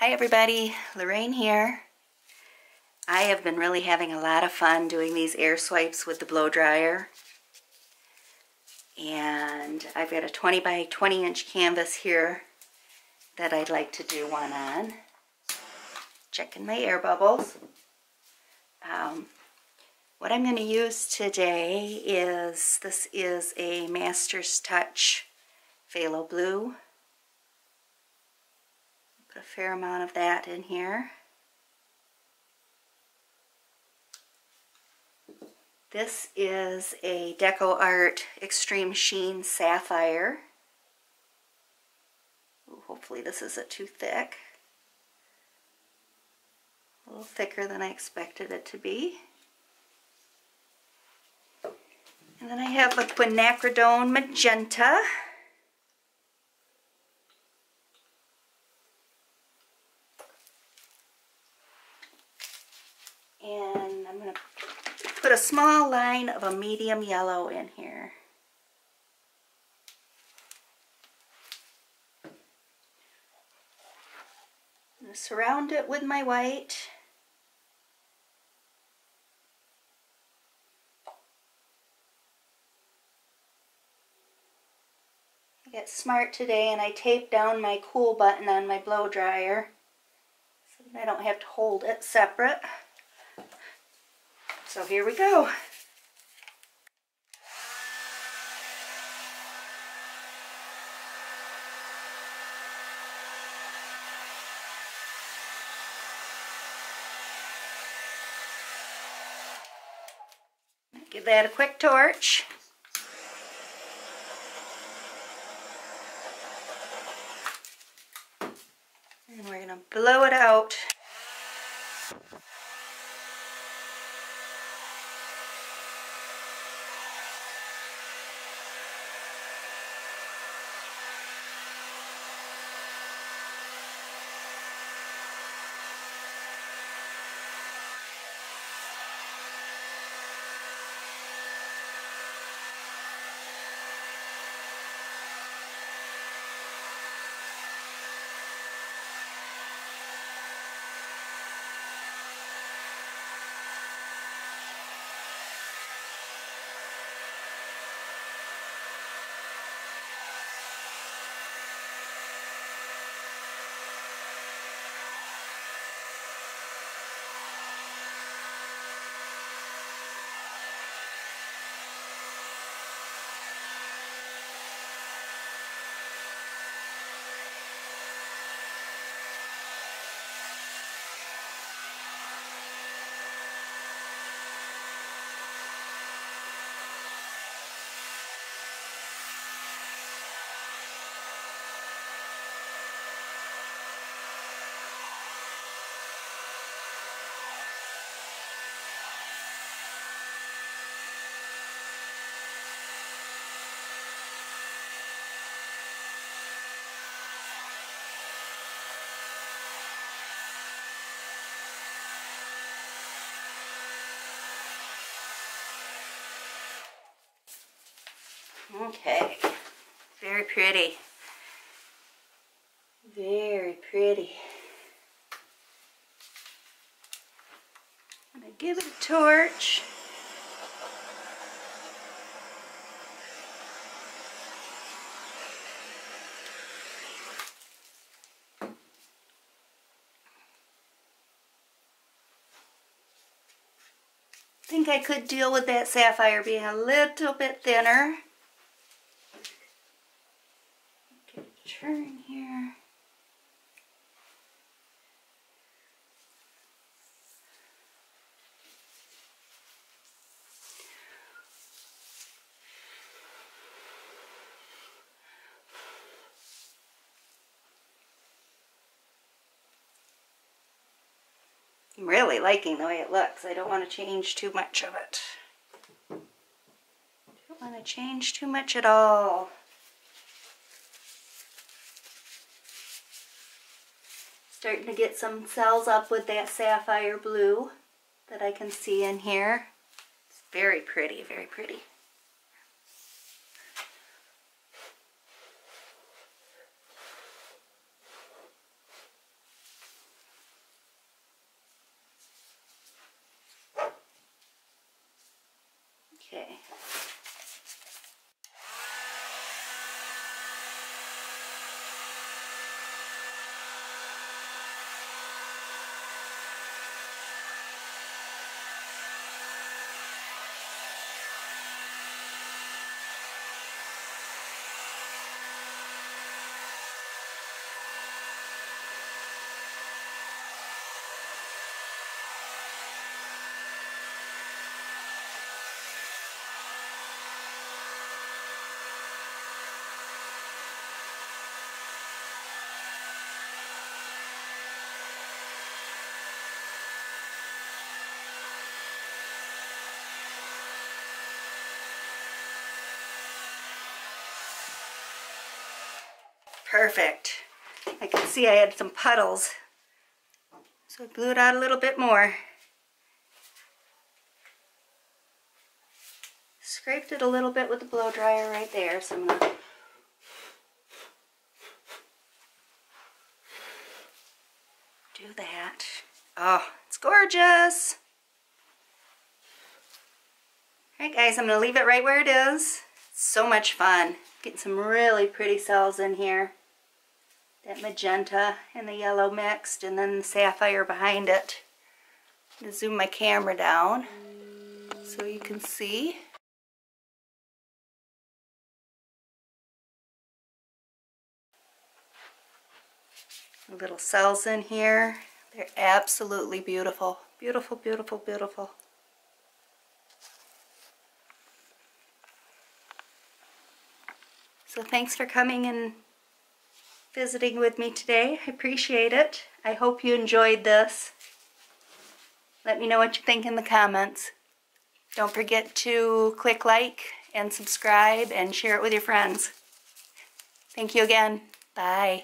Hi everybody, Lorraine here. I have been really having a lot of fun doing these air swipes with the blow dryer. And I've got a 20 by 20 inch canvas here that I'd like to do one on. Checking my air bubbles. Um, what I'm going to use today is, this is a Master's Touch Phthalo Blue a fair amount of that in here. This is a Deco Art Extreme Sheen Sapphire. Ooh, hopefully this isn't too thick. A little thicker than I expected it to be. And then I have a quinacridone magenta. And I'm going to put a small line of a medium yellow in here. surround it with my white. I got smart today and I taped down my cool button on my blow dryer so I don't have to hold it separate. So here we go. Give that a quick torch. And we're going to blow it out. Okay, very pretty. Very pretty. I'm to give it a torch. I think I could deal with that sapphire being a little bit thinner. turn here. I'm really liking the way it looks. I don't want to change too much of it. Don't want to change too much at all. Starting to get some cells up with that sapphire blue that I can see in here. It's very pretty, very pretty. Okay. Perfect. I can see I had some puddles. So I blew it out a little bit more. Scraped it a little bit with the blow dryer right there, so I'm gonna do that. Oh, it's gorgeous. Alright guys, I'm going to leave it right where it is. It's so much fun. Getting some really pretty cells in here. That magenta and the yellow mixed and then the sapphire behind it. To zoom my camera down so you can see. Little cells in here. They're absolutely beautiful. Beautiful, beautiful, beautiful. So thanks for coming and visiting with me today. I appreciate it. I hope you enjoyed this. Let me know what you think in the comments. Don't forget to click like and subscribe and share it with your friends. Thank you again. Bye.